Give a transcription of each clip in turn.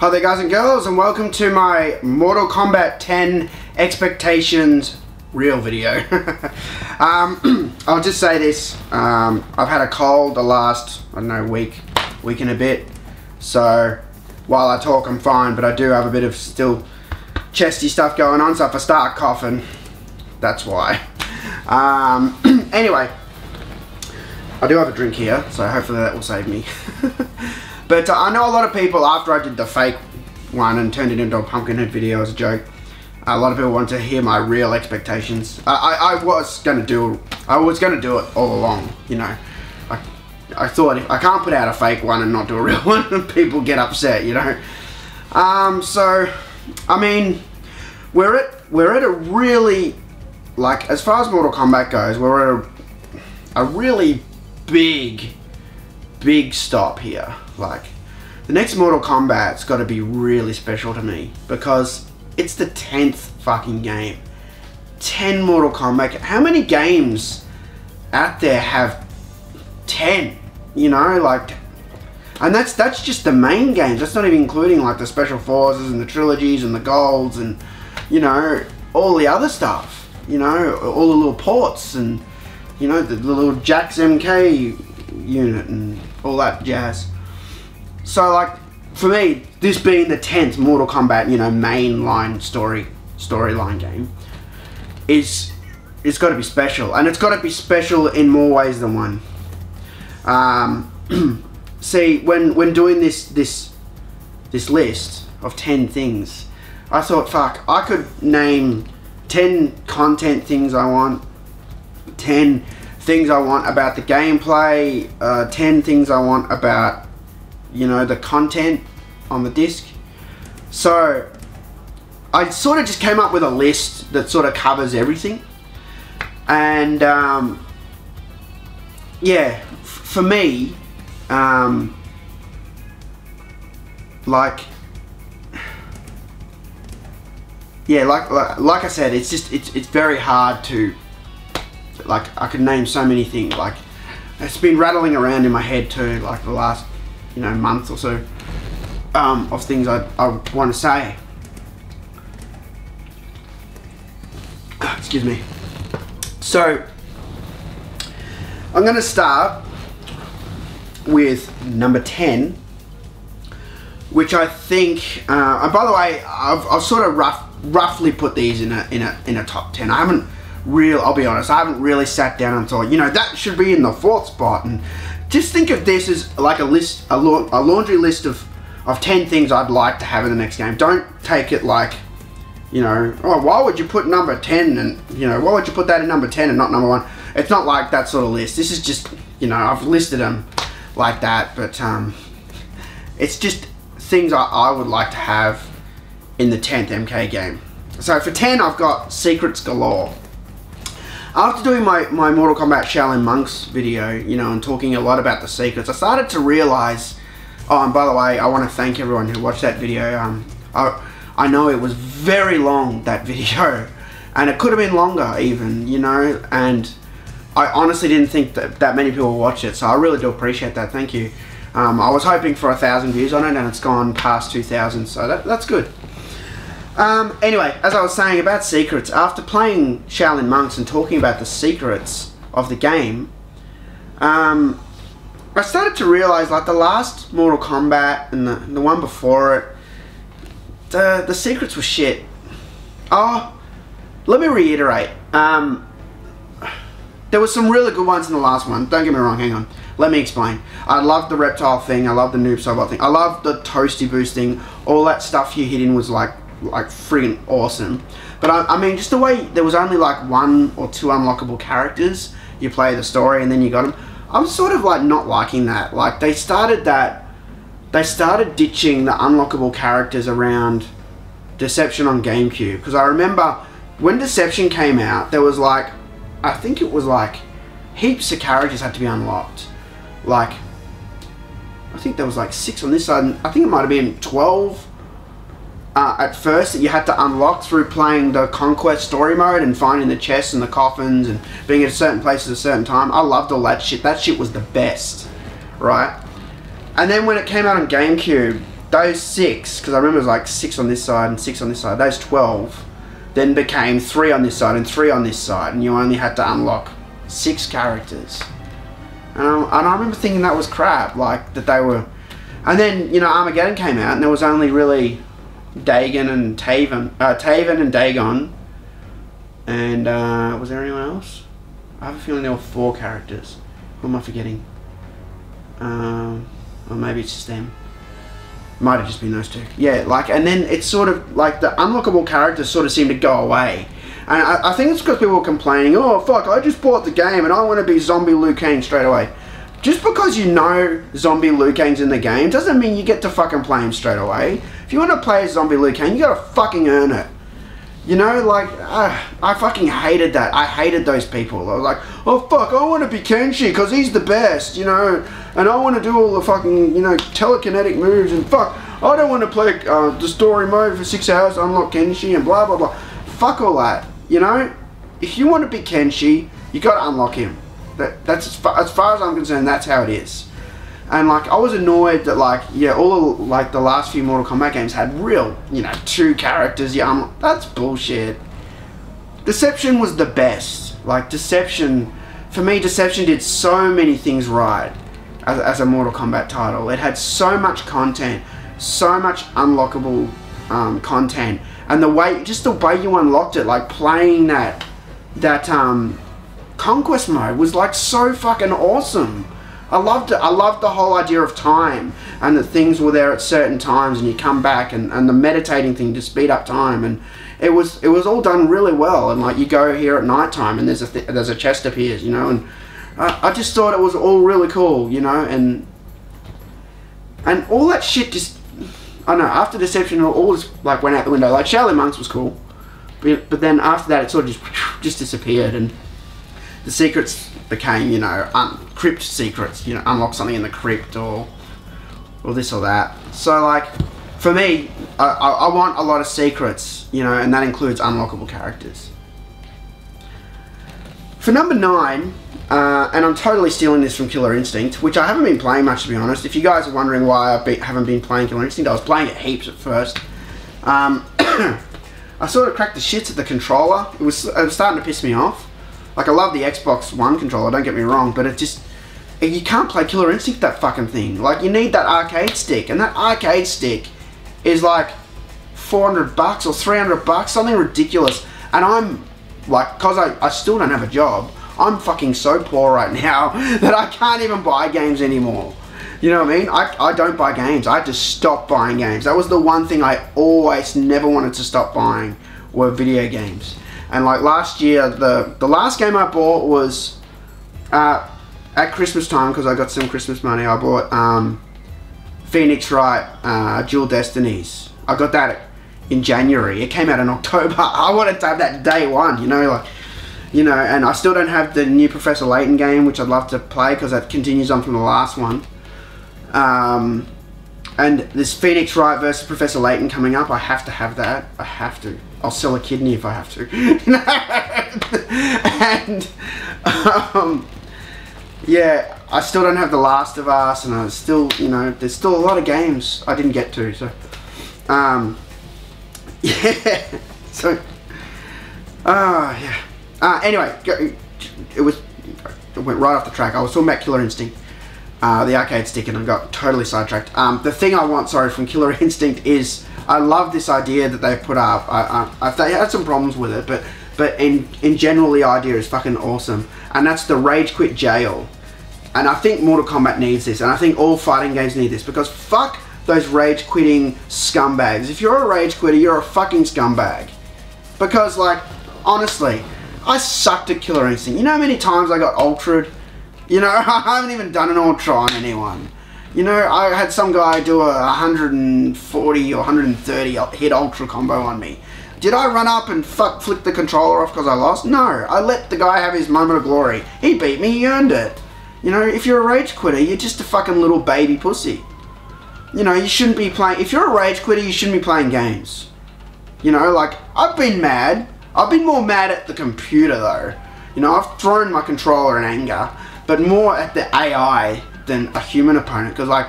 Hi there guys and girls and welcome to my Mortal Kombat 10 expectations real video. um, I'll just say this, um, I've had a cold the last, I don't know, week, week and a bit. So while I talk I'm fine but I do have a bit of still chesty stuff going on so if I start coughing, that's why. Um, anyway, I do have a drink here so hopefully that will save me. But uh, I know a lot of people, after I did the fake one and turned it into a Pumpkinhead video as a joke, a lot of people want to hear my real expectations. I, I, I was to do, I was to do it all along, you know. I, I thought if I can't put out a fake one and not do a real one, people get upset, you know. Um, so, I mean, we're at, we're at a really, like, as far as Mortal Kombat goes, we're at a, a really big big stop here. Like, the next Mortal Kombat's got to be really special to me because it's the 10th fucking game. 10 Mortal Kombat. How many games out there have 10? You know, like, and that's that's just the main games. That's not even including like the special forces and the trilogies and the golds and you know all the other stuff. You know, all the little ports and you know the, the little Jax MK unit and all that jazz. So like for me, this being the tenth Mortal Kombat, you know, mainline story storyline game, is it's got to be special, and it's got to be special in more ways than one. Um, see, when when doing this this this list of ten things, I thought, fuck, I could name ten content things I want, ten things I want about the gameplay, uh, 10 things I want about, you know, the content on the disc. So, I sort of just came up with a list that sort of covers everything. And, um, yeah, for me, um, like, yeah, like, like, like I said, it's just, it's, it's very hard to like I could name so many things. Like it's been rattling around in my head too, like the last you know month or so um, of things I, I want to say. Excuse me. So I'm going to start with number 10 which I think uh, and by the way I've, I've sort of rough, roughly put these in a, in a in a top 10 I haven't real, I'll be honest, I haven't really sat down and thought, you know, that should be in the fourth spot. And just think of this as like a list, a, la a laundry list of, of 10 things I'd like to have in the next game. Don't take it like, you know, oh, why would you put number 10 and, you know, why would you put that in number 10 and not number 1? It's not like that sort of list. This is just, you know, I've listed them like that, but um, it's just things I, I would like to have in the 10th MK game. So for 10, I've got Secrets Galore. After doing my, my Mortal Kombat Shaolin Monks video, you know, and talking a lot about the secrets, I started to realize, oh, and by the way, I want to thank everyone who watched that video. Um, I, I know it was very long, that video, and it could have been longer even, you know, and I honestly didn't think that that many people watched it, so I really do appreciate that, thank you. Um, I was hoping for a thousand views on it, and it's gone past 2,000, so that, that's good. Um, anyway, as I was saying about secrets, after playing Shaolin Monks and talking about the secrets of the game, um, I started to realize like the last Mortal Kombat and the, the one before it, the, the secrets were shit. Oh, let me reiterate. Um, there were some really good ones in the last one. Don't get me wrong, hang on. Let me explain. I love the reptile thing. I love the Noob Saibot thing. I love the toasty boosting. All that stuff you hit in was like like friggin' awesome. But I, I, mean, just the way there was only like one or two unlockable characters. You play the story and then you got them. I'm sort of like not liking that. Like they started that, they started ditching the unlockable characters around Deception on GameCube. Because I remember when Deception came out, there was like, I think it was like heaps of characters had to be unlocked. Like, I think there was like six on this side. I think it might have been 12 uh, at first that you had to unlock through playing the conquest story mode and finding the chests and the coffins and being at a certain place at a certain time. I loved all that shit. That shit was the best, right? And then when it came out on GameCube, those six, because I remember it was like six on this side and six on this side, those 12 then became three on this side and three on this side, and you only had to unlock six characters. And I, and I remember thinking that was crap, like that they were. And then, you know, Armageddon came out, and there was only really Dagon and Taven, uh, Taven and Dagon. And uh, was there anyone else? I have a feeling there were four characters. Who am I forgetting? Um, or maybe it's just them. Might have just been those two. Yeah, like, and then it's sort of like the unlockable characters sort of seem to go away. And I, I think it's because people were complaining, oh, fuck, I just bought the game and I want to be zombie Liu Kang straight away. Just because you know zombie Liu Kang's in the game doesn't mean you get to fucking play him straight away. If you want to play as zombie Liu Kang, you gotta fucking earn it. You know, like, uh, I fucking hated that. I hated those people. I was like, oh fuck, I want to be Kenshi because he's the best, you know, and I want to do all the fucking, you know, telekinetic moves and fuck, I don't want to play uh, the story mode for six hours unlock Kenshi and blah blah blah. Fuck all that, you know. If you want to be Kenshi, you got to unlock him. That, that's as far, as far as I'm concerned. That's how it is. And like I was annoyed that like yeah all of, like the last few Mortal Kombat games had real you know two characters yeah I'm, that's bullshit. Deception was the best. Like Deception, for me Deception did so many things right as, as a Mortal Kombat title. It had so much content, so much unlockable um, content, and the way just the way you unlocked it, like playing that that um, conquest mode was like so fucking awesome. I loved it. I loved the whole idea of time and that things were there at certain times and you come back and, and the meditating thing to speed up time. And it was it was all done really well. And like you go here at night time and there's a th- there's a chest appears you know and I, I just thought it was all really cool you know and and all that shit just I know after Deception all just like went out the window. Like Shaolin Monks was cool but, but then after that it sort of just just disappeared. And the secrets became, you know, un- crypt secrets, you know, unlock something in the crypt or or this or that. So like, for me, I, I, want a lot of secrets, you know, and that includes unlockable characters. For number nine, uh, and I'm totally stealing this from Killer Instinct, which I haven't been playing much to be honest. If you guys are wondering why I be, haven't been playing Killer Instinct, I was playing it heaps at first. Um, I sort of cracked the shits at the controller. It was, it was starting to piss me off. Like I love the Xbox One controller, don't get me wrong, but it just you can't play Killer Instinct that fucking thing. Like you need that arcade stick, and that arcade stick is like 400 bucks or 300 bucks, something ridiculous. And I'm like, cause I, I still don't have a job. I'm fucking so poor right now that I can't even buy games anymore. You know what I mean? I, I don't buy games. I just stopped buying games. That was the one thing I always never wanted to stop buying were video games. And like last year, the the last game I bought was uh, at Christmas time because I got some Christmas money. I bought um, Phoenix Wright uh, Dual Destinies. I got that in January. It came out in October. I wanted to have that day one. You know, like you know, and I still don't have the new Professor Layton game, which I'd love to play because that continues on from the last one. Um, and this Phoenix Wright versus Professor Layton coming up. I have to have that. I have to. I'll sell a kidney if I have to. and um, yeah, I still don't have The Last of Us, and I still, you know, there's still a lot of games I didn't get to. So, um, yeah. So, ah, uh, yeah. Uh, anyway, it was it went right off the track. I was talking about Killer Instinct. Uh, the arcade stick and I got totally sidetracked. Um, the thing I want, sorry, from Killer Instinct is I love this idea that they've put up. I, I, they had some problems with it, but but in in general the idea is fucking awesome, and that's the rage quit jail. And I think Mortal Kombat needs this, and I think all fighting games need this because fuck those rage quitting scumbags. If you're a rage quitter, you're a fucking scumbag. Because like honestly, I sucked at Killer Instinct. You know how many times I got ultraed? You know, I haven't even done an ultra on anyone. You know, I had some guy do a 140 or 130 hit ultra combo on me. Did I run up and fuck flick the controller off because I lost? No, I let the guy have his moment of glory. He beat me, he earned it. You know, if you're a rage quitter, you're just a fucking little baby pussy. You know, you shouldn't be playing. If you're a rage quitter, you shouldn't be playing games. You know, like, I've been mad. I've been more mad at the computer though. You know, I've thrown my controller in anger, but more at the AI than a human opponent. Because, like,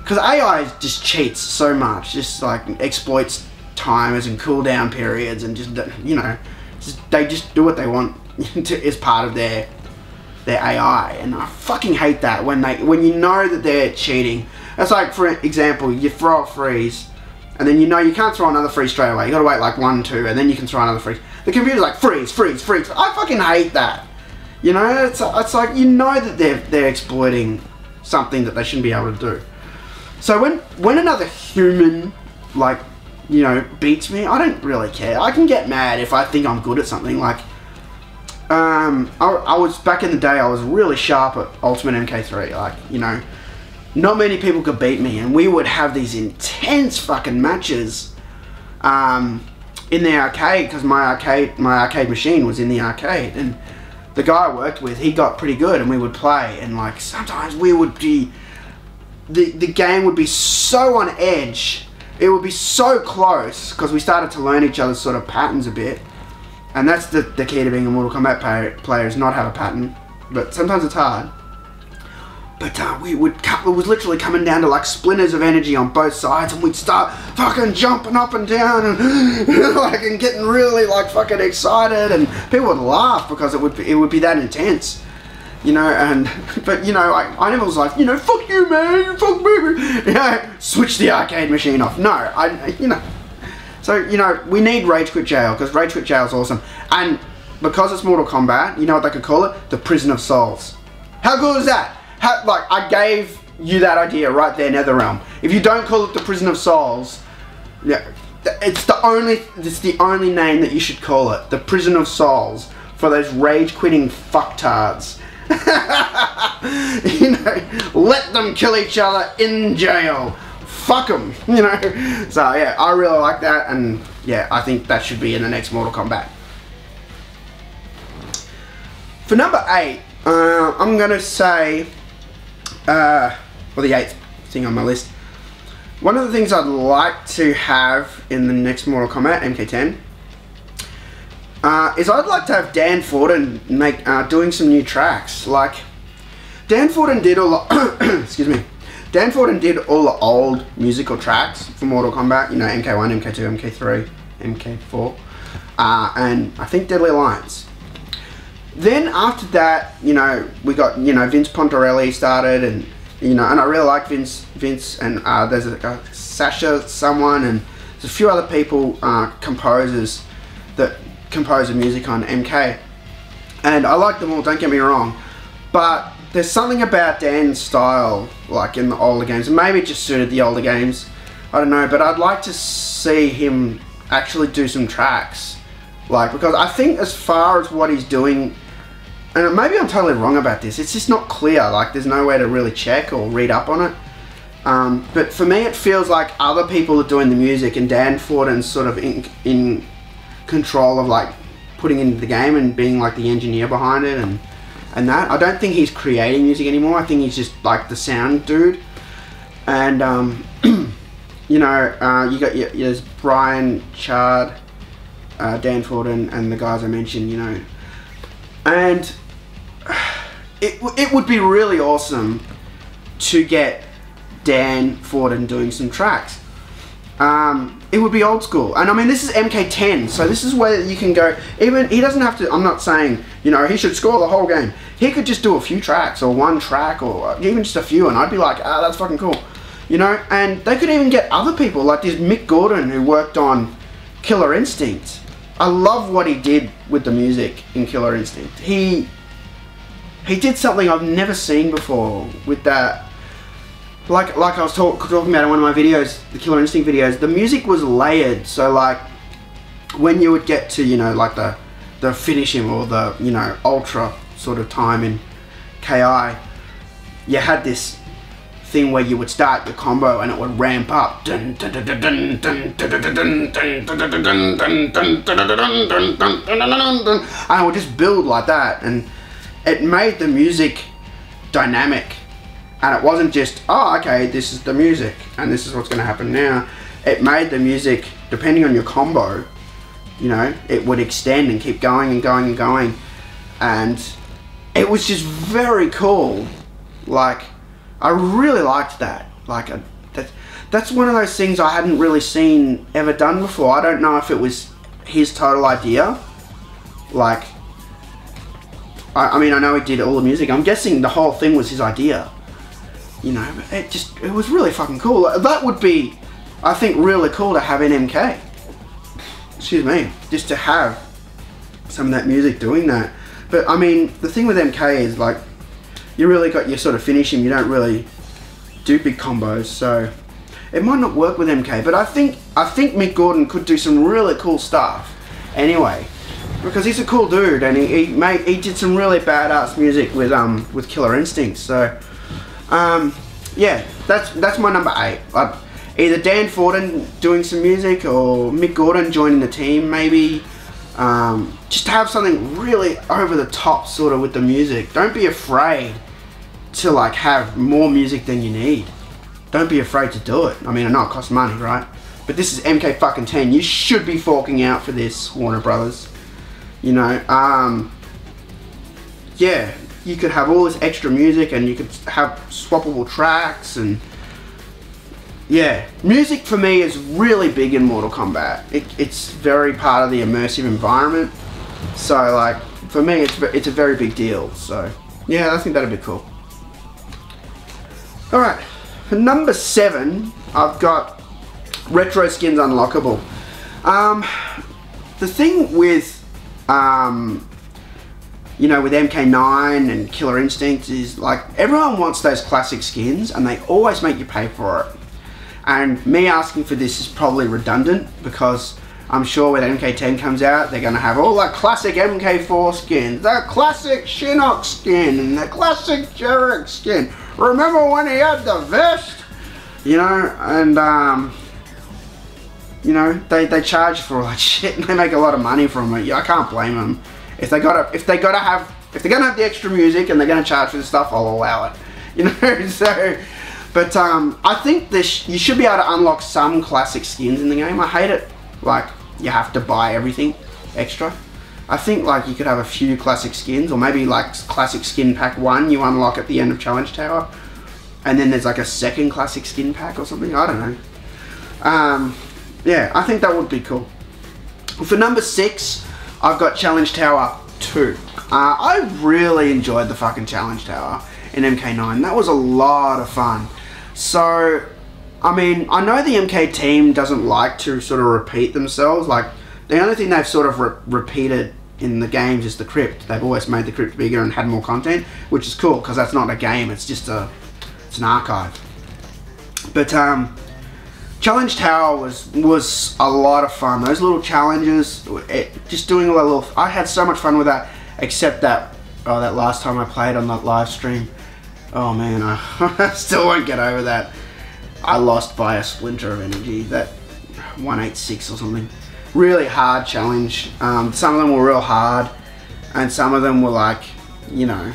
because AI just cheats so much, just like exploits timers and cooldown periods, and just you know, just, they just do what they want to, as part of their their AI, and I fucking hate that when they when you know that they're cheating. That's like, for example, you throw a freeze, and then you know you can't throw another freeze straight away. You gotta wait like one, two, and then you can throw another freeze. The computer's like freeze, freeze, freeze. I fucking hate that. You know, it's it's like you know that they're they're exploiting something that they shouldn't be able to do. So when when another human like you know beats me, I don't really care. I can get mad if I think I'm good at something. Like um, I, I was back in the day. I was really sharp at Ultimate MK3. Like you know, not many people could beat me, and we would have these intense fucking matches um, in the arcade because my arcade my arcade machine was in the arcade, and the guy I worked with he got pretty good, and we would play, and like sometimes we would be the the game would be so on edge, it would be so close because we started to learn each other's sort of patterns a bit and that's the, the key to being a Mortal Kombat player, player is not have a pattern. But sometimes it's hard. But uh, we would it was literally coming down to like splinters of energy on both sides, and we'd start fucking jumping up and down and like and getting really like fucking excited, and people would laugh because it would be, it would be that intense, you know. And but you know, I, I never was like you know fuck you man, fuck me, you know, switch the arcade machine off. No, I you know so, you know, we need Rage Quit Jail because Rage Quit Jail is awesome. And because it's Mortal Kombat, you know what they could call it? The Prison of Souls. How good is that? How, like, I gave you that idea right there, NetherRealm. If you don't call it the Prison of Souls, yeah, it's the only it's the only name that you should call it. The Prison of Souls for those rage quitting fucktards. you know, let them kill each other in jail fuck them, you know. So yeah, I really like that, and yeah, I think that should be in the next Mortal Kombat. For number eight, uh, I'm gonna say, uh, well, the eighth thing on my list. One of the things I'd like to have in the next Mortal Kombat MK10 uh, is I'd like to have Dan Forden make uh, doing some new tracks. Like Dan Forden did a lot. excuse me. Dan Forden did all the old musical tracks for Mortal Kombat, you know, MK1, MK2, MK3, MK4, uh, and I think Deadly Alliance. Then after that, you know, we got, you know, Vince Pontarelli started and, you know, and I really like Vince, Vince and uh, there's a, a, Sasha someone and there's a few other people, uh, composers that compose the music on MK. And I like them all, don't get me wrong, but there's something about Dan's style, like in the older games, maybe it just suited the older games. I don't know, but I'd like to see him actually do some tracks, like because I think as far as what he's doing, and maybe I'm totally wrong about this. It's just not clear. Like there's no way to really check or read up on it. Um, but for me, it feels like other people are doing the music, and Dan Forden's sort of in, in control of like putting into the game and being like the engineer behind it and and that. I don't think he's creating music anymore. I think he's just like the sound dude. And um, you know, uh, you got there's Brian Chard, uh, Dan Forden, and the guys I mentioned. You know, and it it would be really awesome to get Dan Forden doing some tracks. Um, it would be old school. And I mean, this is MK10, so this is where you can go. Even he doesn't have to. I'm not saying you know he should score the whole game. He could just do a few tracks or one track or even just a few, and I'd be like, ah, that's fucking cool, you know. And they could even get other people like this Mick Gordon who worked on Killer Instinct. I love what he did with the music in Killer Instinct. He he did something I've never seen before with that like like I was talk, talking about in one of my videos, the Killer Instinct videos, the music was layered. So like when you would get to you know like the the finishing or the you know ultra sort of time in KI, you had this thing where you would start your combo and it would ramp up and it would just build like that and it made the music dynamic and it wasn't just oh okay this is the music and this is what's going to happen now it made the music depending on your combo you know it would extend and keep going and going and going and it was just very cool like I really liked that like I, that's one of those things I hadn't really seen ever done before. I don't know if it was his total idea. Like, I, I mean, I know he did all the music. I'm guessing the whole thing was his idea. You know, it just, it was really fucking cool. That would be, I think, really cool to have in MK. Excuse me. Just to have some of that music doing that. But I mean, the thing with MK is like, you really got your sort of finishing. You don't really do big combos, so it might not work with MK, but I think I think Mick Gordon could do some really cool stuff. Anyway, because he's a cool dude and he, he made he did some really badass music with um with Killer Instinct. So um yeah, that's that's my number eight. I'd, either Dan Forden doing some music or Mick Gordon joining the team maybe. Um, just have something really over the top sort of with the music. Don't be afraid to like have more music than you need don't be afraid to do it. I mean, I know it costs money, right? But this is MK fucking 10. You should be forking out for this, Warner Brothers. You know, um, yeah, you could have all this extra music and you could have swappable tracks and yeah, music for me is really big in Mortal Kombat. It, it's very part of the immersive environment. So like, for me, it's, it's a very big deal. So yeah, I think that'd be cool. All right. For number seven, I've got retro skins unlockable. Um, the thing with, um, you know, with MK9 and Killer Instinct is like everyone wants those classic skins and they always make you pay for it. And me asking for this is probably redundant because I'm sure when MK10 comes out, they're going to have all that classic MK4 skins, that classic Shinnok skin, and the classic Jarek skin. Remember when he had the vest? You know, and um, you know, they, they charge for all that shit and they make a lot of money from it. Yeah, I can't blame them. If they gotta if they gotta have if they're gonna have the extra music and they're gonna charge for the stuff, I'll allow it. You know, so but um, I think this you should be able to unlock some classic skins in the game. I hate it like you have to buy everything extra. I think like you could have a few classic skins or maybe like classic skin pack one you unlock at the end of Challenge Tower and then there's like a second classic skin pack or something. I don't know. Um, yeah, I think that would be cool. For number six, I've got Challenge Tower 2. Uh, I really enjoyed the fucking Challenge Tower in MK9. That was a lot of fun. So, I mean, I know the MK team doesn't like to sort of repeat themselves. Like, the only thing they've sort of re repeated in the games is the crypt. They've always made the crypt bigger and had more content, which is cool because that's not a game. It's just a it's an archive. But um, Challenge Tower was was a lot of fun. Those little challenges, it, just doing a little. I had so much fun with that. Except that oh, that last time I played on that live stream. Oh man, I, I still won't get over that. I lost by a splinter of energy. That 186 or something really hard challenge. Um, some of them were real hard, and some of them were like, you know,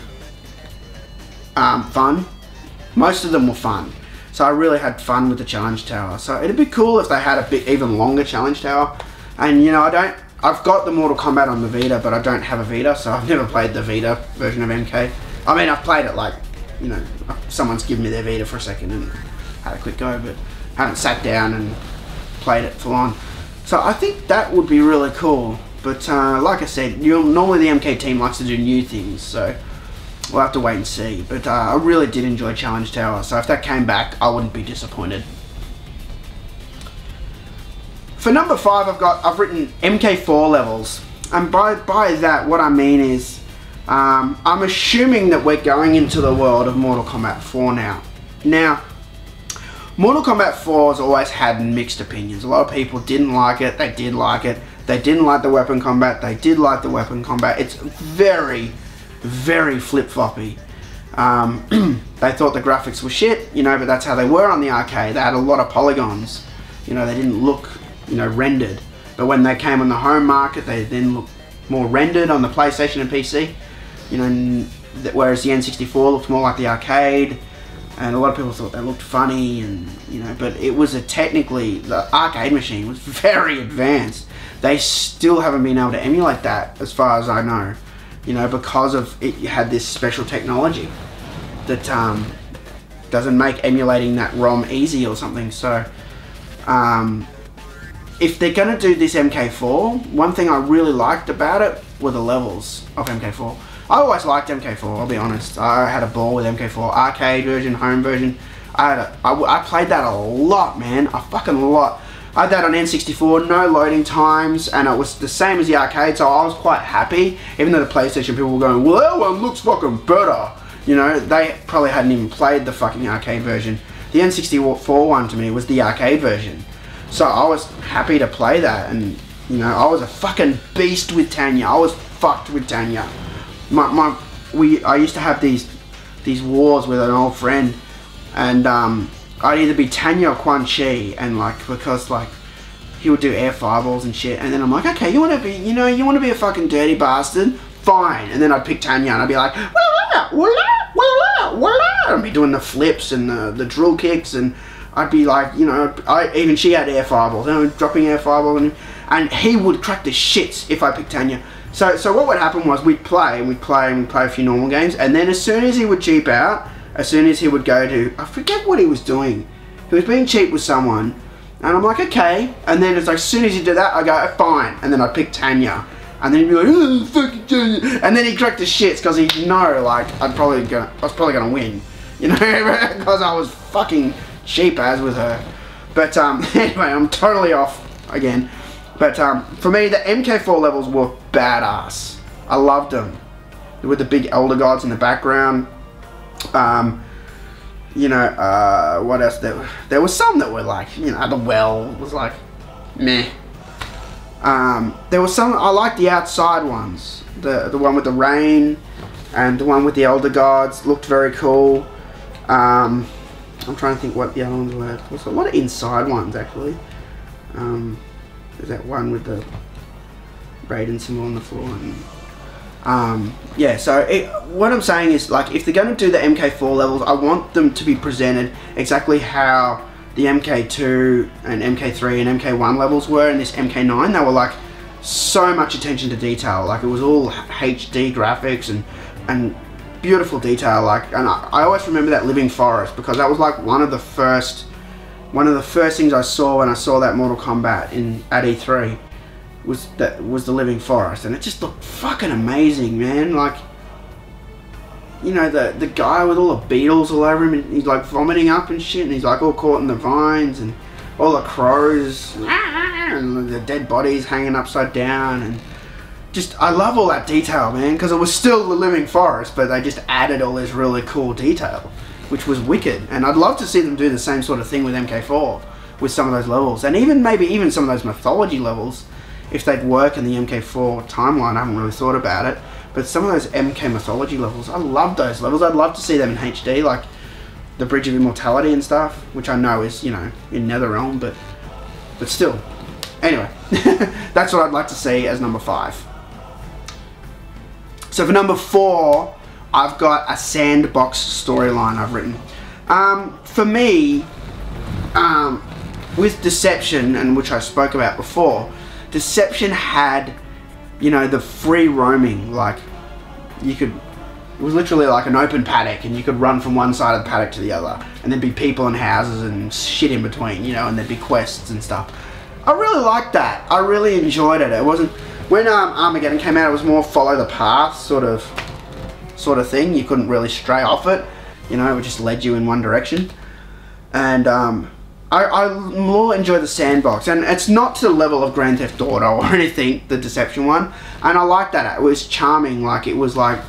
um, fun. Most of them were fun. So I really had fun with the challenge tower. So it'd be cool if they had a bit even longer challenge tower. And you know, I don't, I've got the Mortal Kombat on the Vita, but I don't have a Vita, so I've never played the Vita version of MK. I mean, I've played it like, you know, someone's given me their Vita for a second and had a quick go, but haven't sat down and played it full on. So I think that would be really cool. But uh, like I said, normally the MK team likes to do new things, so we'll have to wait and see. But uh, I really did enjoy Challenge Tower, so if that came back, I wouldn't be disappointed. For number five, I've got I've written MK4 levels, and by by that, what I mean is, um, I'm assuming that we're going into the world of Mortal Kombat 4 now. Now, Mortal Kombat 4 has always had mixed opinions. A lot of people didn't like it, they did like it. They didn't like the weapon combat, they did like the weapon combat. It's very, very flip-floppy. Um, they thought the graphics were shit, you know, but that's how they were on the arcade. They had a lot of polygons. You know, they didn't look, you know, rendered. But when they came on the home market, they then looked more rendered on the PlayStation and PC. You know, whereas the N64 looked more like the arcade and a lot of people thought they looked funny and you know but it was a technically the arcade machine was very advanced they still haven't been able to emulate that as far as I know you know because of it had this special technology that um, doesn't make emulating that ROM easy or something. So, um, if they're gonna do this MK4, one thing I really liked about it were the levels of MK4. I always liked MK4. I'll be honest. I had a ball with MK4 arcade version, home version. I had a, I, I played that a lot, man. A fucking lot. I had that on N64, no loading times, and it was the same as the arcade, so I was quite happy. Even though the PlayStation people were going, well, that one looks fucking better. You know, they probably hadn't even played the fucking arcade version. The N64 one to me was the arcade version. So I was happy to play that, and you know, I was a fucking beast with Tanya. I was fucked with Tanya. My, my, we, I used to have these, these wars with an old friend, and um, I'd either be Tanya or Quan Chi, and like because like he would do air fireballs and shit, and then I'm like, okay, you want to be, you know, you want to be a fucking dirty bastard, fine, and then I'd pick Tanya and I'd be like, I'd be doing the flips and the, the drill kicks, and I'd be like, you know, I even she had air fireballs, and I was dropping air fireballs, and and he would crack the shits if I picked Tanya. So so what would happen was we'd play and we'd play and we'd play a few normal games, and then as soon as he would cheap out as soon as he would go to, I forget what he was doing. He was being cheap with someone, and I'm like, okay. And then it's like, as soon as he did that, I go, fine. And then I pick Tanya. And then he'd be like, oh, Tanya. And then he'd crack the shits because he'd know, like, I'd probably gonna, I was probably gonna win. You know, because I was fucking cheap as with her. But um, anyway, I'm totally off again. But um, for me, the MK4 levels were badass. I loved them. With the big elder gods in the background. Um, you know, uh, what else? There, there was some that were like, you know, the well was like, meh. Um, there were some, I liked the outside ones. The, the one with the rain and the one with the elder gods looked very cool. Um, I'm trying to think what the other ones were. There There's a lot of inside ones actually. Um, that one with the Raiden symbol on the floor and um, yeah, so it, what I'm saying is, like, if they're going to do the MK4 levels, I want them to be presented exactly how the MK2 and MK3 and MK1 levels were in this MK9. They were like so much attention to detail. Like, it was all HD graphics and and beautiful detail. Like, and I, I always remember that Living Forest because that was like one of the first one of the first things I saw when I saw that Mortal Kombat in at E3 was that was the Living Forest, and it just looked fucking amazing, man. Like, you know, the the guy with all the beetles all over him, and he's like vomiting up and shit, and he's like all caught in the vines, and all the crows, and the dead bodies hanging upside down, and just I love all that detail, man, because it was still the Living Forest, but they just added all this really cool detail, which was wicked, and I'd love to see them do the same sort of thing with MK4 with some of those levels, and even maybe even some of those mythology levels if they'd work in the MK4 timeline. I haven't really thought about it. But some of those MK mythology levels, I love those levels. I'd love to see them in HD, like the Bridge of Immortality and stuff, which I know is, you know, in NetherRealm, but but still. Anyway, that's what I'd like to see as number five. So for number four, I've got a sandbox storyline I've written. Um, for me, um, with Deception, and which I spoke about before, Deception had, you know, the free roaming. Like, you could, it was literally like an open paddock, and you could run from one side of the paddock to the other, and there'd be people and houses and shit in between, you know, and there'd be quests and stuff. I really liked that. I really enjoyed it. It wasn't when um, Armageddon came out. It was more follow the path sort of, sort of thing. You couldn't really stray off it. You know, it just led you in one direction. And um, I, I more enjoy the sandbox, and it's not to the level of Grand Theft Auto or anything, the Deception one, and I like that. It was charming, like it was like,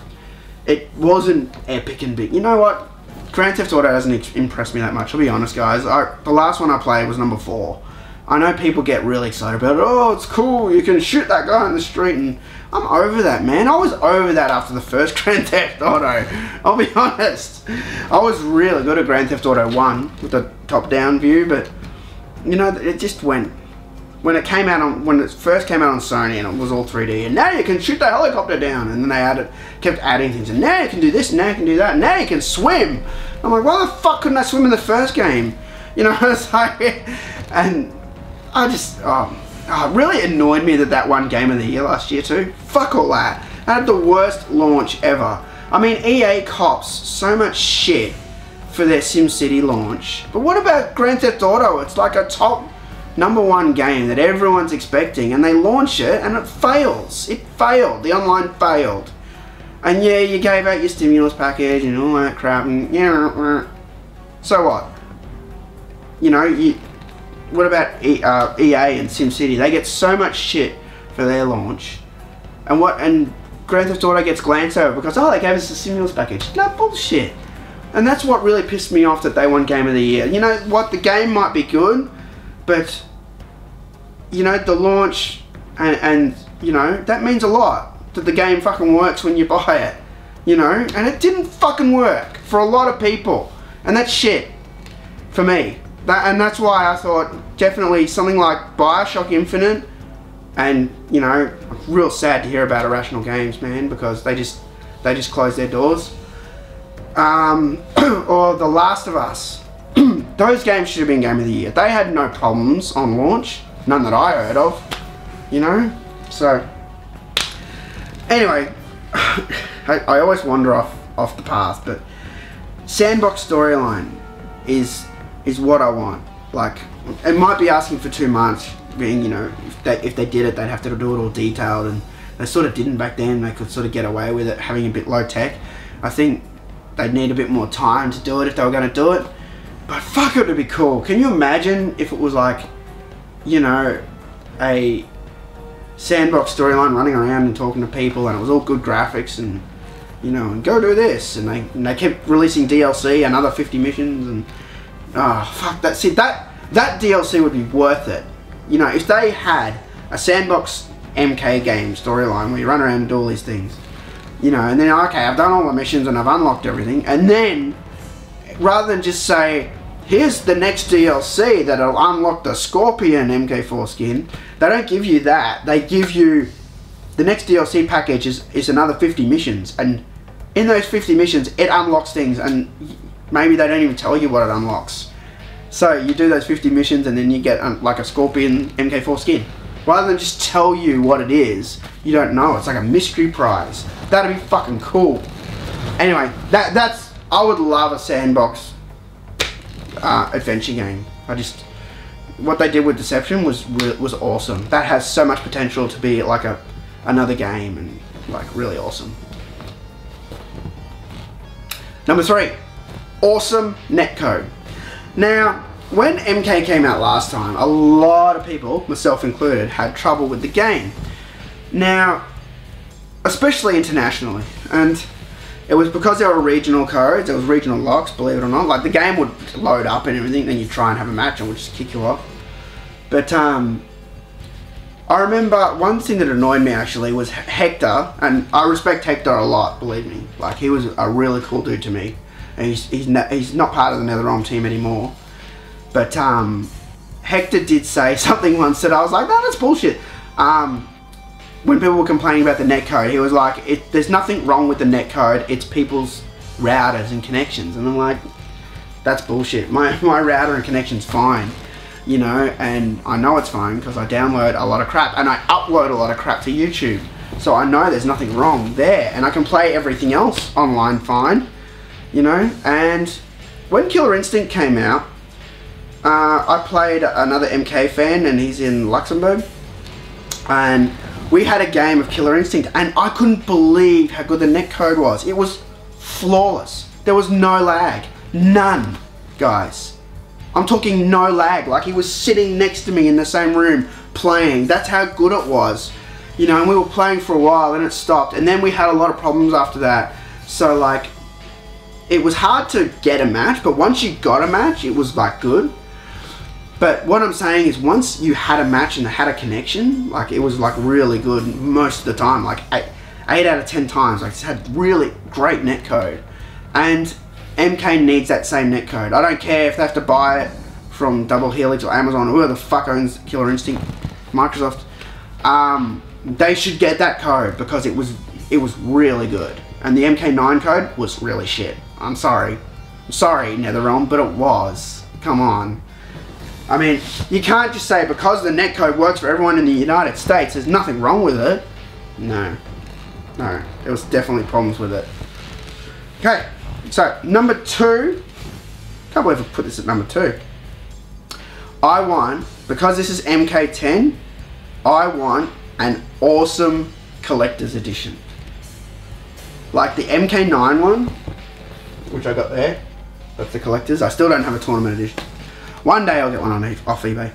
it wasn't epic and big. You know what? Grand Theft Auto doesn't impress me that much. I'll be honest, guys. I, the last one I played was number four. I know people get really excited about it. Oh, it's cool. You can shoot that guy in the street, and I'm over that, man. I was over that after the first Grand Theft Auto. I'll be honest. I was really good at Grand Theft Auto 1 with the top-down view, but, you know, it just went... When it came out on, when it first came out on Sony and it was all 3D, and now you can shoot the helicopter down, and then they added, kept adding things, and now you can do this, now you can do that, now you can swim. I'm like, why the fuck couldn't I swim in the first game? You know, it's like, and I just, oh, It really annoyed me that that won Game of the Year last year too. Fuck all that. It had the worst launch ever. I mean, EA cops so much shit for their SimCity launch. But what about Grand Theft Auto? It's like a top number one game that everyone's expecting, and they launch it and it fails. It failed. The online failed. And yeah, you gave out your stimulus package and all that crap, and yeah, uh, uh. so what? You know, you. What about e, uh, EA and SimCity? They get so much shit for their launch, and what? And Grand Theft Auto gets glanced over because oh, they gave us a stimulus package. No bullshit. And that's what really pissed me off that they won Game of the Year. You know what? The game might be good, but you know the launch and, and you know that means a lot that the game fucking works when you buy it. You know, and it didn't fucking work for a lot of people, and that's shit for me. That, and that's why I thought definitely something like Bioshock Infinite, and you know, real sad to hear about Irrational Games, man, because they just they just closed their doors. Um, or The Last of Us. Those games should have been Game of the Year. They had no problems on launch, none that I heard of. You know, so Anyway, I, I always wander off off the path, but sandbox storyline is is what I want. Like, it might be asking for too much. Being, you know, if they if they did it, they'd have to do it all detailed, and they sort of didn't back then. They could sort of get away with it, having a bit low tech. I think they'd need a bit more time to do it if they were going to do it. But fuck, it would be cool. Can you imagine if it was like, you know, a sandbox storyline running around and talking to people and it was all good graphics and you know and go do this and they and they kept releasing DLC and other 50 missions and oh fuck that see that that DLC would be worth it you know if they had a sandbox MK game storyline where you run around and do all these things you know and then okay I've done all the missions and I've unlocked everything and then rather than just say here's the next DLC that'll unlock the Scorpion MK4 skin. They don't give you that. They give you the next DLC package is, is another 50 missions, and in those 50 missions, it unlocks things, and maybe they don't even tell you what it unlocks. So you do those 50 missions, and then you get um, like a Scorpion MK4 skin. Rather than just tell you what it is, you don't know. It's like a mystery prize. That'd be fucking cool. Anyway, that that's I would love a sandbox uh, adventure game. I just what they did with Deception was was awesome. That has so much potential to be like a another game and like really awesome. Number three, awesome netcode. Now, when MK came out last time, a lot of people, myself included, had trouble with the game. Now, especially internationally, and it was because there were regional codes, there was regional locks, believe it or not. Like the game would load up and everything, then you try and have a match and would just kick you off. But um, I remember one thing that annoyed me actually was Hector, and I respect Hector a lot, believe me. Like he was a really cool dude to me. He's he's not, he's not part of the NetherRealm team anymore. But um, Hector did say something once that I was like, no, that's bullshit. Um, when people were complaining about the netcode, he was like, it, "There's nothing wrong with the netcode. It's people's routers and connections." And I'm like, "That's bullshit. My my router and connection's fine." You know, and I know it's fine because I download a lot of crap and I upload a lot of crap to YouTube. So I know there's nothing wrong there and I can play everything else online fine, you know. And when Killer Instinct came out, uh, I played another MK fan and he's in Luxembourg. And we had a game of Killer Instinct and I couldn't believe how good the netcode was. It was flawless. There was no lag. None, guys. I'm talking no lag. Like he was sitting next to me in the same room playing. That's how good it was. You know, and we were playing for a while and it stopped. And then we had a lot of problems after that. So like, it was hard to get a match, but once you got a match, it was like good. But what I'm saying is, once you had a match and had a connection, like it was like really good most of the time, like eight, eight out of ten times. Like it's had really great net code, and MK needs that same net code. I don't care if they have to buy it from Double Helix or Amazon, or whoever the fuck owns Killer Instinct, Microsoft. Um, they should get that code because it was it was really good, and the MK9 code was really shit. I'm sorry, I'm sorry NetherRealm, but it was. Come on. I mean, you can't just say because the netcode works for everyone in the United States, there's nothing wrong with it. No. No, there was definitely problems with it. Okay, so number two can't believe I put this at number two. I want, because this is MK10, I want an awesome collector's edition. Like the MK9 one, which I got there. That's the collector's. I still don't have a tournament edition. One day I'll get one on e off eBay.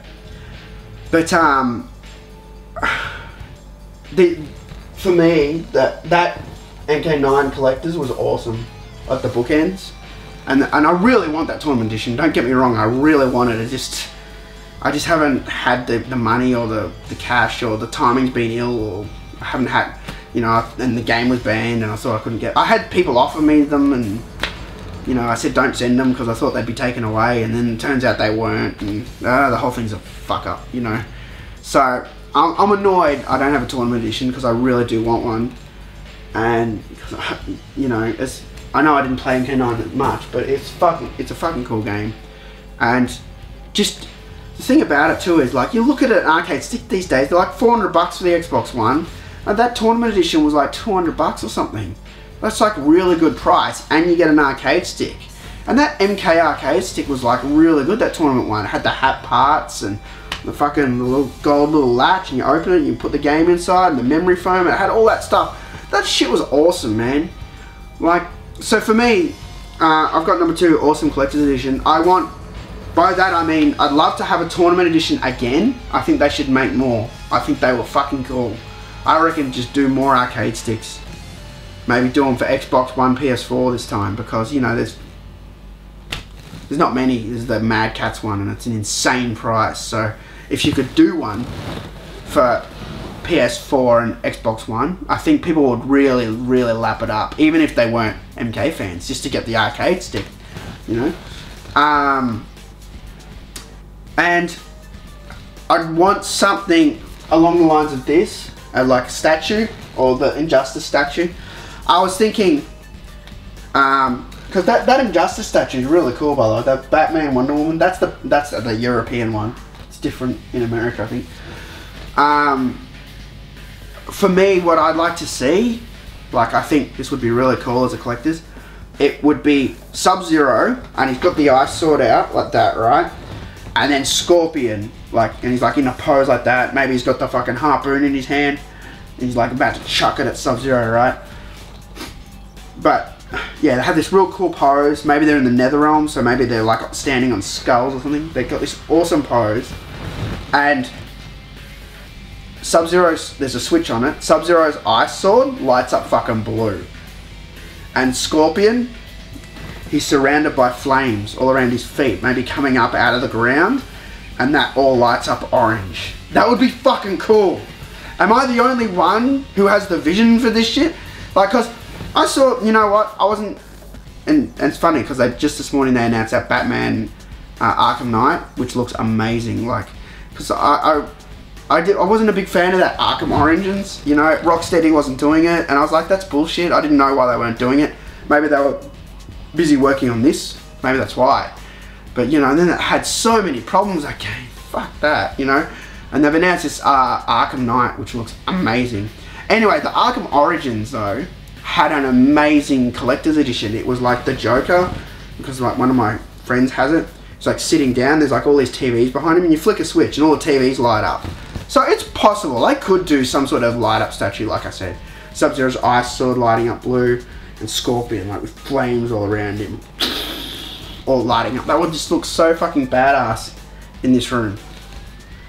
But um, the for me that that MK9 collectors was awesome, like the bookends, and and I really want that tournament edition. Don't get me wrong, I really want it. I just I just haven't had the, the money or the, the cash or the timing's been ill or I haven't had you know and the game was banned and I thought I couldn't get. I had people offer me them and you know, I said don't send them because I thought they'd be taken away, and then it turns out they weren't, and uh, the whole thing's a fuck up, you know. So I'm, I'm annoyed I don't have a tournament edition because I really do want one, and you know, it's I know I didn't play MK9 much, but it's fucking it's a fucking cool game, and just the thing about it too is like you look at an arcade stick these days, they're like 400 bucks for the Xbox One, and that tournament edition was like 200 bucks or something. That's like really good price, and you get an arcade stick. And that MK arcade stick was like really good. That tournament one it had the hat parts and the fucking little gold little latch, and you open it, and you put the game inside, and the memory foam. It had all that stuff. That shit was awesome, man. Like, so for me, uh, I've got number two, awesome collector's edition. I want, by that I mean, I'd love to have a tournament edition again. I think they should make more. I think they were fucking cool. I reckon just do more arcade sticks maybe do for Xbox One, PS4 this time because you know there's there's not many. There's the Mad Catz one, and it's an insane price. So if you could do one for PS4 and Xbox One, I think people would really, really lap it up, even if they weren't MK fans, just to get the arcade stick, you know. Um, and I'd want something along the lines of this, uh, like a statue or the Injustice statue. I was thinking, um, because that, that Injustice statue is really cool, by the way. That Batman Wonder Woman, that's the that's the European one. It's different in America, I think. Um, for me, what I'd like to see, like I think this would be really cool as a collector's, it would be Sub Zero, and he's got the ice sword out like that, right? And then Scorpion, like, and he's like in a pose like that. Maybe he's got the fucking harpoon in his hand, and he's like about to chuck it at Sub Zero, right? But yeah, they have this real cool pose. Maybe they're in the Nether Realm, so maybe they're like standing on skulls or something. They've got this awesome pose, and Sub Zero's there's a switch on it. Sub Zero's ice sword lights up fucking blue, and Scorpion, he's surrounded by flames all around his feet, maybe coming up out of the ground, and that all lights up orange. That would be fucking cool. Am I the only one who has the vision for this shit? Like, cause I saw, you know what, I wasn't, and, and it's funny because they just this morning they announced that Batman uh, Arkham Knight, which looks amazing. Like, because I, I, I, did, I wasn't a big fan of that Arkham Origins. You know, Rocksteady wasn't doing it, and I was like, that's bullshit. I didn't know why they weren't doing it. Maybe they were busy working on this. Maybe that's why. But you know, and then it had so many problems. Game, fuck that. You know, and they've announced this uh, Arkham Knight, which looks amazing. Anyway, the Arkham Origins though had an amazing collector's edition. It was like the Joker, because like one of my friends has it. It's like sitting down, there's like all these TVs behind him, and you flick a switch and all the TVs light up. So it's possible. They could do some sort of light up statue, like I said. Sub-Zero's ice sword lighting up blue, and Scorpion like with flames all around him. All lighting up. That would just look so fucking badass in this room.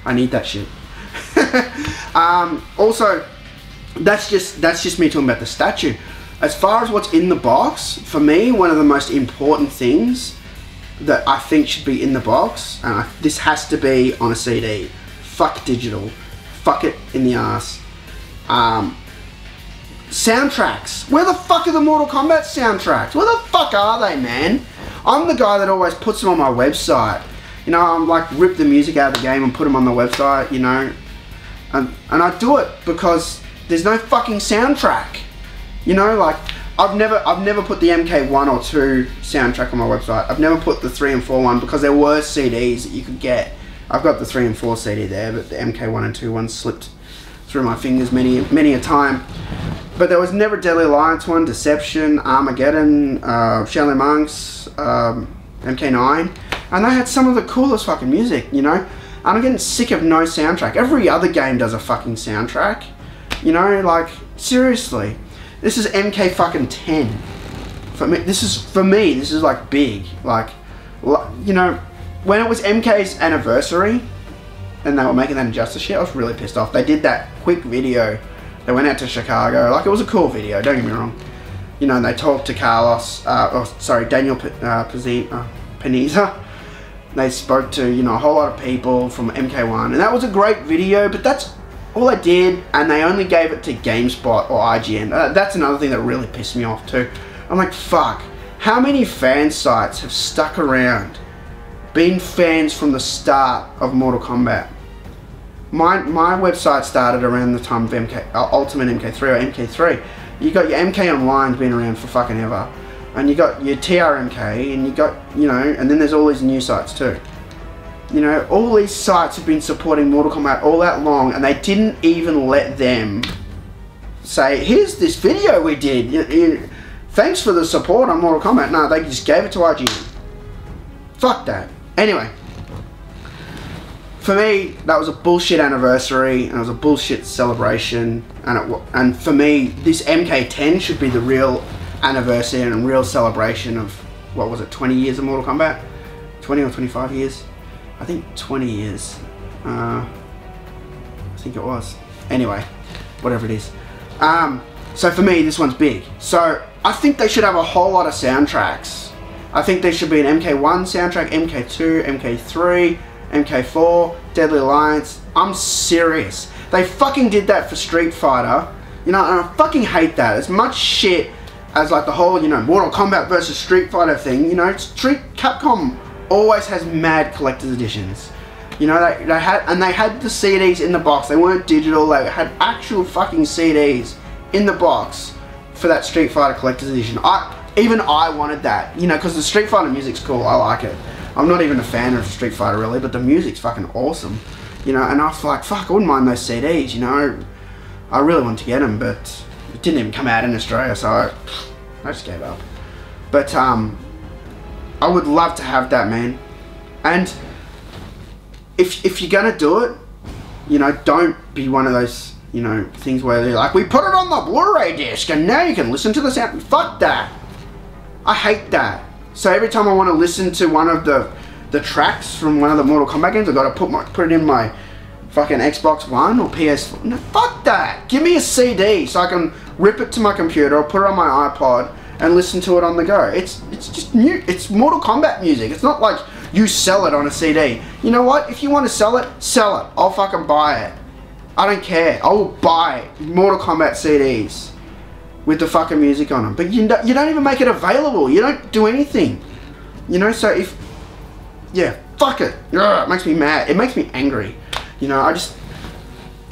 I need that shit. um, also, that's just that's just me talking about the statue. As far as what's in the box, for me, one of the most important things that I think should be in the box, and I, this has to be on a CD. Fuck digital. Fuck it in the ass. Um, soundtracks. Where the fuck are the Mortal Kombat soundtracks? Where the fuck are they, man? I'm the guy that always puts them on my website. You know, I'm like rip the music out of the game and put them on the website, you know. And, and I do it because there's no fucking soundtrack. You know, like I've never I've never put the MK1 or 2 soundtrack on my website. I've never put the 3 and 4 one because there were CDs that you could get. I've got the 3 and 4 CD there, but the MK1 and 2 one slipped through my fingers many many a time. But there was never Deadly Alliance one, Deception, Armageddon, uh, Shaolin Monks, um, MK9, and they had some of the coolest fucking music, you know. And I'm getting sick of no soundtrack. Every other game does a fucking soundtrack, you know. Like seriously, this is MK fucking 10. For me, this is for me. This is like big, like, you know, when it was MK's anniversary, and they were making that injustice shit, I was really pissed off. They did that quick video. They went out to Chicago. Like it was a cool video. Don't get me wrong you know, and they talked to Carlos, uh, oh, sorry, Daniel P- uh, uh, Pesina. They spoke to, you know, a whole lot of people from MK1, and that was a great video, but that's all I did, and they only gave it to GameSpot or IGN. Uh, that's another thing that really pissed me off too. I'm like, fuck, how many fan sites have stuck around, been fans from the start of Mortal Kombat? My, my website started around the time of MK, uh, Ultimate MK3 or MK3 you got your MK Online's been around for fucking ever, and you got your TRMK, and you got you know, and then there's all these new sites too. You know, all these sites have been supporting Mortal Kombat all that long, and they didn't even let them say, "Here's this video we did." You, you, thanks for the support on Mortal Kombat. No, they just gave it to IGN. Fuck that. Anyway, for me, that was a bullshit anniversary and it was a bullshit celebration. And it, and for me, this MK10 should be the real anniversary and real celebration of what was it, 20 years of Mortal Kombat? 20 or 25 years? I think 20 years. Uh, I think it was. Anyway, whatever it is. Um, so for me, this one's big. So I think they should have a whole lot of soundtracks. I think there should be an MK1 soundtrack, MK2, MK3, MK4, Deadly Alliance. I'm serious. They fucking did that for Street Fighter. You know, and I fucking hate that. As much shit as like the whole, you know, Mortal Kombat versus Street Fighter thing, you know, it's Street Capcom always has mad collector's editions. You know, they, they had, and they had the CDs in the box. They weren't digital, they had actual fucking CDs in the box for that Street Fighter collector's edition. I, even I wanted that, you know, because the Street Fighter music's cool, I like it. I'm not even a fan of Street Fighter really, but the music's fucking awesome. You know, and I was like, fuck, I wouldn't mind those CDs, you know. I really want to get them, but it didn't even come out in Australia, so I, I just gave up. But, um, I would love to have that, man. And if, if you're gonna do it, you know, don't be one of those, you know, things where they're like, we put it on the Blu-ray disc and now you can listen to the sound. Fuck that. I hate that. So every time I want to listen to one of the the tracks from one of the Mortal Kombat games, I got to put my put it in my fucking Xbox One or PS4. No, fuck that. Give me a CD so I can rip it to my computer or put it on my iPod and listen to it on the go. It's it's just new. It's Mortal Kombat music. It's not like you sell it on a CD. You know what? If you want to sell it, sell it. I'll fucking buy it. I don't care. I will buy Mortal Kombat CDs with the fucking music on them. But you, don't, you don't even make it available. You don't do anything. You know, so if... Yeah, fuck it. Ugh, it makes me mad. It makes me angry. You know, I just...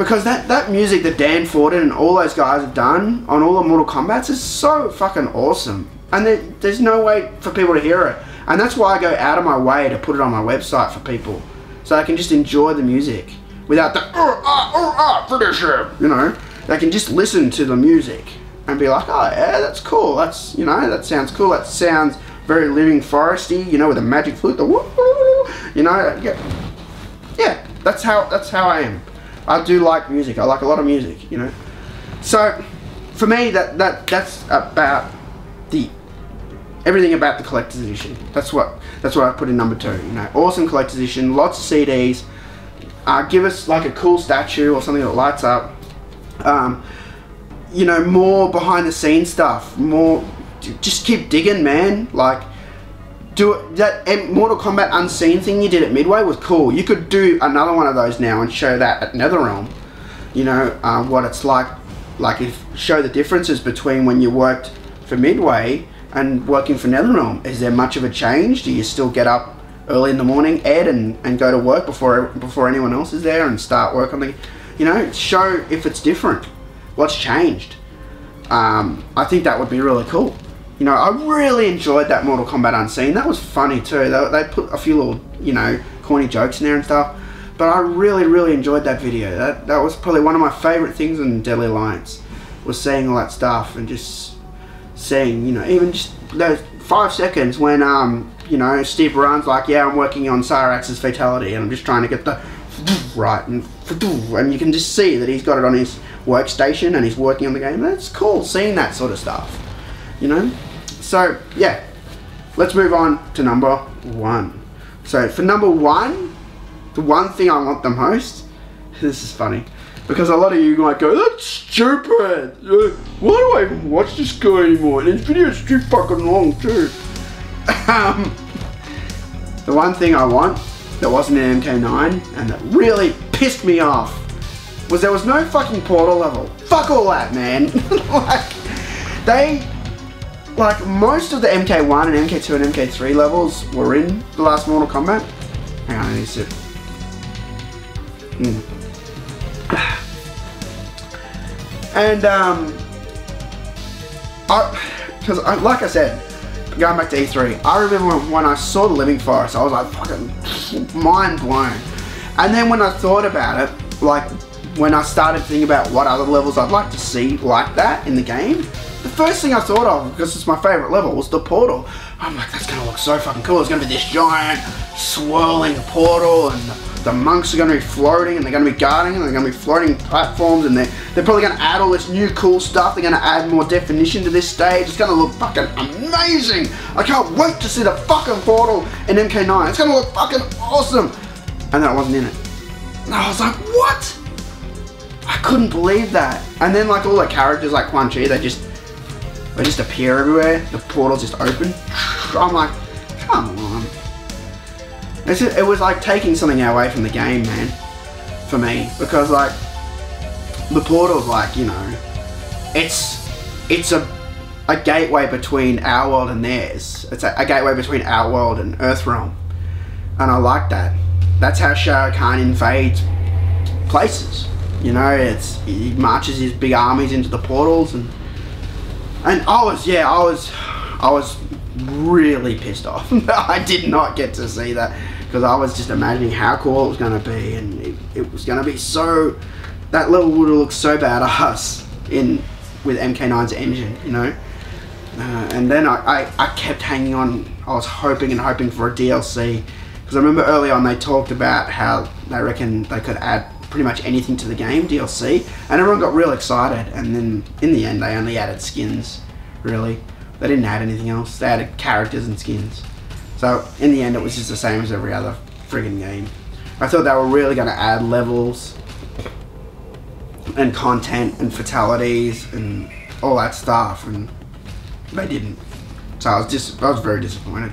Because that, that music that Dan Forden and all those guys have done on all the Mortal Kombats is so fucking awesome. And there, there's no way for people to hear it. And that's why I go out of my way to put it on my website for people. So I can just enjoy the music. Without the, oh, ah, oh, ah, finish it. You know, they can just listen to the music and be like, oh yeah, that's cool. That's you know, that sounds cool. That sounds very living foresty. You know, with a magic flute. The you know, yeah, yeah. That's how that's how I am. I do like music. I like a lot of music. You know, so for me, that that that's about the everything about the collector's edition. That's what that's what I put in number two. You know, awesome collector's edition, lots of CDs. Uh, give us like a cool statue or something that lights up. Um, you know, more behind the scenes stuff, more, just keep digging, man. Like, do that Mortal Kombat Unseen thing you did at Midway was cool. You could do another one of those now and show that at NetherRealm. You know, uh, what it's like, like if, show the differences between when you worked for Midway and working for NetherRealm. Is there much of a change? Do you still get up early in the morning, Ed, and, and go to work before before anyone else is there and start work on the, you know, show if it's different what's changed. Um, I think that would be really cool. You know, I really enjoyed that Mortal Kombat Unseen. That was funny too. They, they put a few little, you know, corny jokes in there and stuff. But I really, really enjoyed that video. That that was probably one of my favorite things in Deadly Alliance was seeing all that stuff and just seeing, you know, even just those five seconds when um, you know, Steve runs like, yeah, I'm working on Cyrax's fatality, and I'm just trying to get the right, and and you can just see that he's got it on his workstation and he's working on the game. That's cool, seeing that sort of stuff, you know. So yeah, let's move on to number one. So for number one, the one thing I want the most, this is funny, because a lot of you might go, that's stupid. Why do I even watch this guy anymore? And his video's too fucking long too. Um, the one thing I want that wasn't in MK9 and that really pissed me off was there was no fucking portal level. Fuck all that, man. like, they, like, most of the MK1 and MK2 and MK3 levels were in the last Mortal Kombat. Hang on, I need to sip. Mm. And, um, I, because like I said, going back to E3, I remember when I saw the Living Forest, I was like fucking mind blown. And then when I thought about it, like when I started thinking about what other levels I'd like to see like that in the game, the first thing I thought of, because it's my favourite level, was the portal. I'm like, that's gonna look so fucking cool. It's gonna be this giant swirling portal and the monks are to be floating and they're to be guarding and they're to be floating platforms and they're, they're probably to add all this new cool stuff. They're to add more definition to this stage. It's to look fucking amazing. I can't wait to see the fucking portal in MK9. It's to look fucking awesome. And then I wasn't in it. And I was like, what? I couldn't believe that. And then like all the characters like Quan Chi, they just, they just appear everywhere. The portal's just open. I'm like, come on. Just, it was like taking something away from the game, man, for me, because like the portal's like you know, it's it's a a gateway between our world and theirs. It's a, a gateway between our world and Earthrealm, and I like that. That's how Shao Kahn invades places. You know, it's he marches his big armies into the portals and and I was yeah I was I was really pissed off. I did not get to see that because I was just imagining how cool it was going to be, and it, it was going to be so. That level would have looked so badass in with MK9's engine, you know. Uh, and then I, I, I kept hanging on. I was hoping and hoping for a DLC because I remember early on they talked about how they reckon they could add pretty much anything to the game DLC, and everyone got real excited. And then in the end, they only added skins. Really, they didn't add anything else. They added characters and skins. So in the end, it was just the same as every other friggin' game. I thought they were really going to add levels and content and fatalities and all that stuff, and they didn't. So I was just I was very disappointed.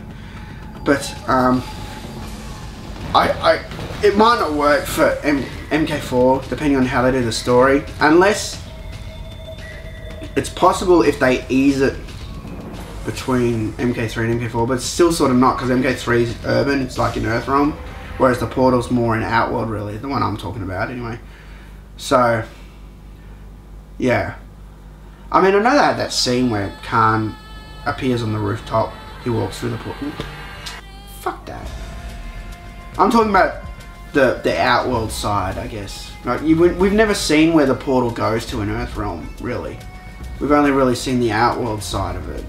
But um, I, I it might not work for M- MK4 depending on how they do the story, unless it's possible if they ease it between MK3 and MK4, but it's still sort of not because MK3 is urban, it's like in Earthrealm, whereas the Portal's more in Outworld, really, the one I'm talking about anyway. So, yeah. I mean, I know they had that scene where Kahn appears on the rooftop, he walks through the portal. Fuck that. I'm talking about the the Outworld side, I guess. Like you, we've never seen where the portal goes to an Earth realm, really. We've only really seen the Outworld side of it.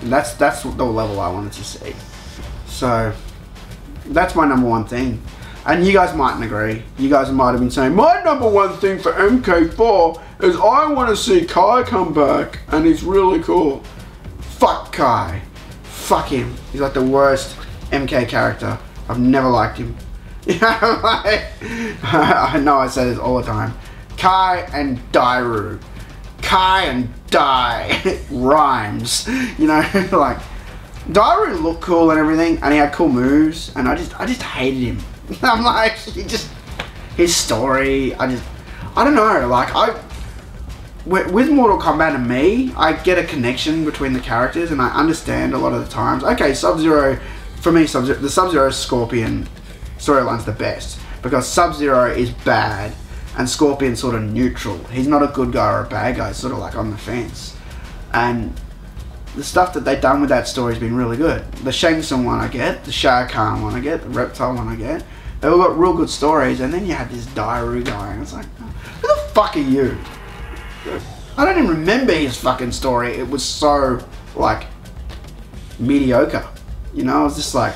And that's that's the level I wanted to see. So that's my number one thing. And you guys mightn't agree. You guys might have been saying, my number one thing for MK4 is I want to see Kai come back and he's really cool. Fuck Kai. Fuck him. He's like the worst MK character. I've never liked him. I know I say this all the time. Kai and Dairou. Kai and die rhymes. You know, like Dairou looked cool and everything, and he had cool moves, and I just I just hated him. I'm like he just his story. I just I don't know. Like I with Mortal Kombat and me, I get a connection between the characters, and I understand a lot of the times. Okay, Sub Zero for me, Sub -Zero, the Sub Zero Scorpion storyline's the best because Sub Zero is bad and Scorpion's sort of neutral. He's not a good guy or a bad guy, sort of like on the fence. And the stuff that they've done with that story has been really good. The Shang Tsung one I get, the Shao Kahn one I get, the Reptile one I get. They all got real good stories, and then you had this Dairou guy, and it's like, who the fuck are you? I don't even remember his fucking story. It was so, like, mediocre. You know, I was just like,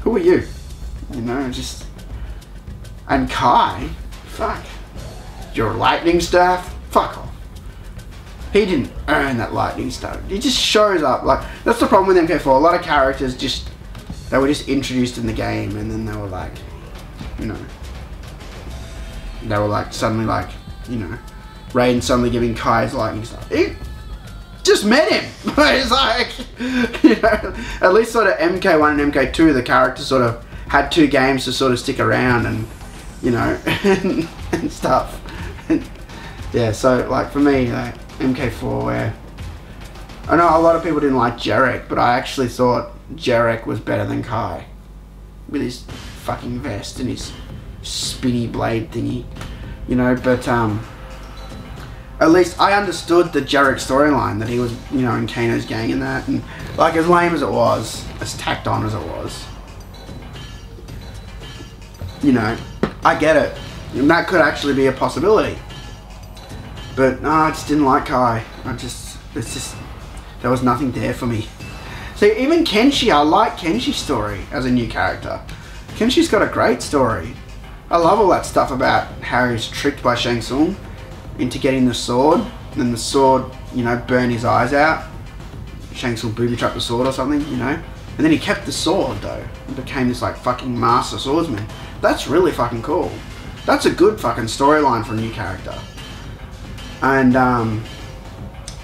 who are you? You know, just and Kai, fuck, your lightning staff, fuck off. He didn't earn that lightning staff. He just shows up like that's the problem with MK4. A lot of characters just they were just introduced in the game and then they were like, you know, they were like suddenly like, you know, Raiden suddenly giving Kai his lightning staff. Just met him. it's like, you know, at least sort of MK1 and MK2, the characters sort of had two games to sort of stick around and, you know, and, and stuff. And, yeah, so like for me, like MK4, where I know a lot of people didn't like Jarek, but I actually thought Jarek was better than Kai with his fucking vest and his spinny blade thingy, you know. But um, at least I understood the Jarek storyline that he was, you know, in Kano's gang and that, and like as lame as it was, as tacked on as it was, you know, I get it, and that could actually be a possibility. But no, I just didn't like Kai. I just, it's just, there was nothing there for me. So even Kenshi, I like Kenshi's story as a new character. Kenshi's got a great story. I love all that stuff about how he's tricked by Shang Tsung into getting the sword, and the sword, you know, burned his eyes out. Shang Tsung booby trap the sword or something, you know. And then he kept the sword though, and became this like fucking master swordsman. That's really fucking cool. That's a good fucking storyline for a new character. And um,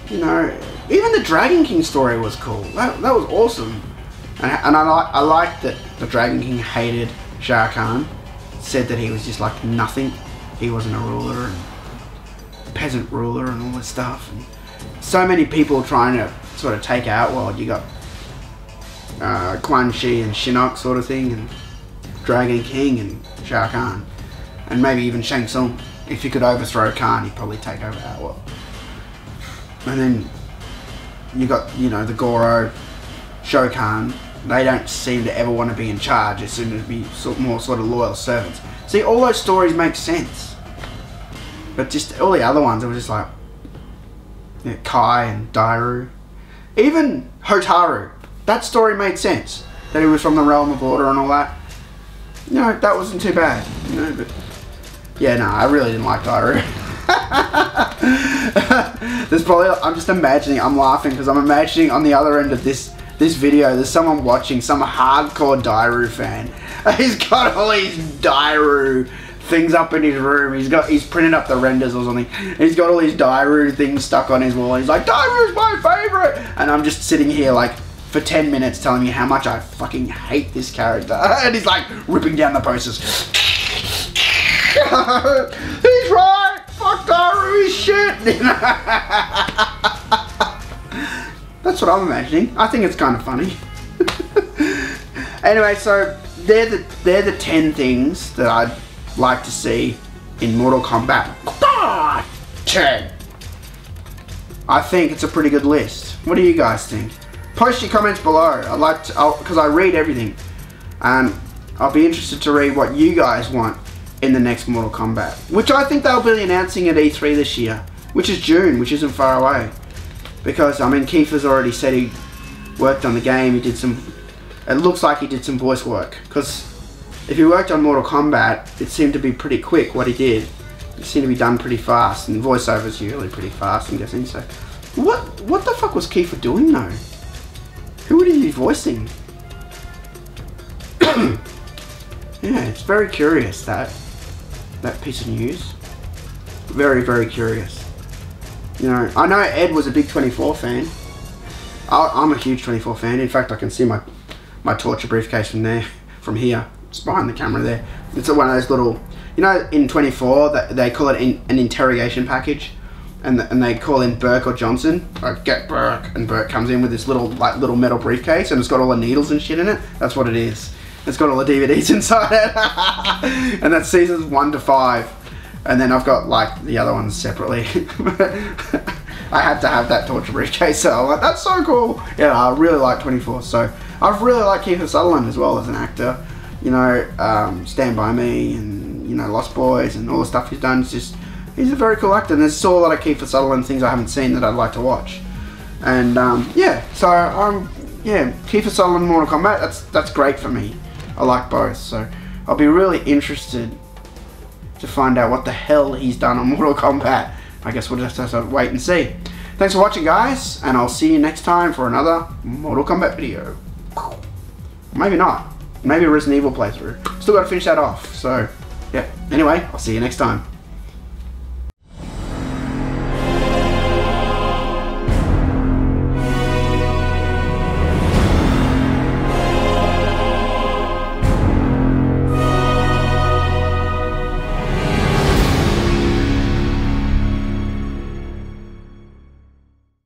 you know, even the Dragon King story was cool. That, that was awesome. And, and I like I liked that the Dragon King hated Shao Kahn, said that he was just like nothing. He wasn't a ruler and peasant ruler and all this stuff. And so many people trying to sort of take out. Well, you got uh, Quan Chi and Shinnok sort of thing, and Dragon King and Shao Kahn, and maybe even Shang Tsung. If you could overthrow Kahn, he'd probably take over Outworld. And then you got, you know, the Goro, Shokan. They don't seem to ever want to be in charge. They seem to be more sort of loyal servants. See, all those stories make sense. But just all the other ones, it was just like yeah, Kai and Dairou. Even Hotaru. That story made sense. That he was from the realm of order and all that. You know, that wasn't too bad. You know, but yeah, no, I really didn't like Dairou. there's probably I'm just imagining I'm laughing because I'm imagining on the other end of this this video there's someone watching some hardcore Dairou fan he's got all these Dairou things up in his room. He's got he's printed up the renders or something. He's got all these Dairou things stuck on his wall. He's like Dairou's my favorite. And I'm just sitting here like for 10 minutes telling you how much I fucking hate this character. And he's like ripping down the posters. He's right. Fuck Dairou shit. That's what I'm imagining. I think it's kind of funny. anyway, so they're the they're the ten things that I'd like to see in Mortal Kombat. Ten. I think it's a pretty good list. What do you guys think? Post your comments below. I like to because I read everything, and I'll be interested to read what you guys want in the next Mortal Kombat, which I think they'll be announcing at E3 this year, which is June, which isn't far away. Because, I mean, Kiefer's already said he worked on the game, he did some, it looks like he did some voice work. Because if he worked on Mortal Kombat, it seemed to be pretty quick what he did. It seemed to be done pretty fast, and voiceover's usually pretty fast, I'm guessing, so. What, what the fuck was Kiefer doing though? Who would he be voicing? yeah, it's very curious that that piece of news. Very, very curious. You know, I know Ed was a big 24 fan. I, am a huge 24 fan. In fact, I can see my my torture briefcase from there, from here. It's behind the camera there. It's one of those little, you know, in 24 that they call it in, an interrogation package, and the, and they call in Burke or Johnson. Like get Burke, and Burke comes in with this little like little metal briefcase, and it's got all the needles and shit in it. That's what it is. It's got all the DVDs inside it. and that's seasons one to five. And then I've got like the other ones separately. I had to have that torture briefcase, so I'm like, that's so cool. Yeah, I really like 24. So I've really liked Kiefer Sutherland as well as an actor. You know, um, Stand By Me and, you know, Lost Boys and all the stuff he's done. It's just, he's a very cool actor. And there's still a lot of Kiefer Sutherland things I haven't seen that I'd like to watch. And um, yeah, so I'm yeah, Kiefer Sutherland Mortal Kombat. That's that's great for me. I like both, so I'll be really interested to find out what the hell he's done on Mortal Kombat. I guess we'll just have to wait and see. Thanks for watching, guys, and I'll see you next time for another Mortal Kombat video. Maybe not. Maybe a Resident Evil playthrough. Still got to finish that off. So, yeah. Anyway, I'll see you next time.